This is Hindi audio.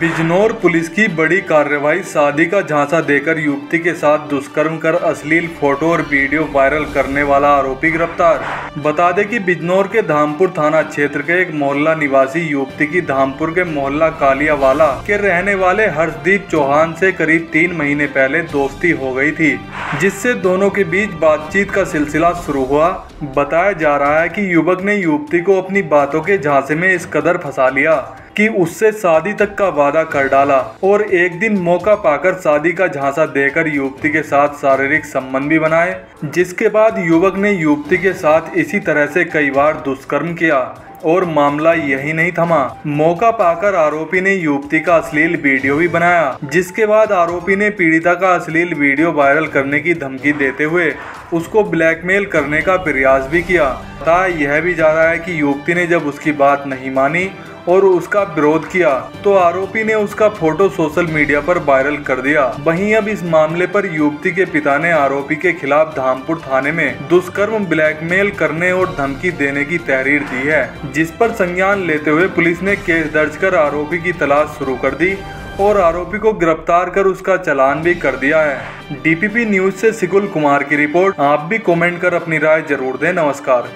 बिजनौर पुलिस की बड़ी कार्रवाई शादी का झांसा देकर युवती के साथ दुष्कर्म कर अश्लील फ़ोटो और वीडियो वायरल करने वाला आरोपी गिरफ़्तार। बता दें कि बिजनौर के धामपुर थाना क्षेत्र के एक मोहल्ला निवासी युवती की धामपुर के मोहल्ला कालियावाला के रहने वाले हर्षदीप चौहान से करीब तीन महीने पहले दोस्ती हो गई थी, जिससे दोनों के बीच बातचीत का सिलसिला शुरू हुआ। बताया जा रहा है कि युवक ने युवती को अपनी बातों के झांसे में इस कदर फंसा लिया। कि उससे शादी तक का वादा कर डाला और एक दिन मौका पाकर शादी का झांसा देकर युवती के साथ शारीरिक संबंध भी बनाए, जिसके बाद युवक ने युवती के साथ इसी तरह से कई बार दुष्कर्म किया और मामला यही नहीं थमा। मौका पाकर आरोपी ने युवती का अश्लील वीडियो भी बनाया, जिसके बाद आरोपी ने पीड़िता का अश्लील वीडियो वायरल करने की धमकी देते हुए उसको ब्लैकमेल करने का प्रयास भी किया। यह भी जा रहा है कि युवती ने जब उसकी बात नहीं मानी और उसका विरोध किया तो आरोपी ने उसका फ़ोटो सोशल मीडिया पर वायरल कर दिया। वहीं अब इस मामले पर युवती के पिता ने आरोपी के खिलाफ धामपुर थाने में दुष्कर्म, ब्लैकमेल करने और धमकी देने की तहरीर दी है, जिस पर संज्ञान लेते हुए पुलिस ने केस दर्ज कर आरोपी की तलाश शुरू कर दी और आरोपी को गिरफ़्तार कर उसका चलान भी कर दिया है। डीपीपी न्यूज़ से सिकुल कुमार की रिपोर्ट। आप भी कमेंट कर अपनी राय ज़रूर दें। नमस्कार।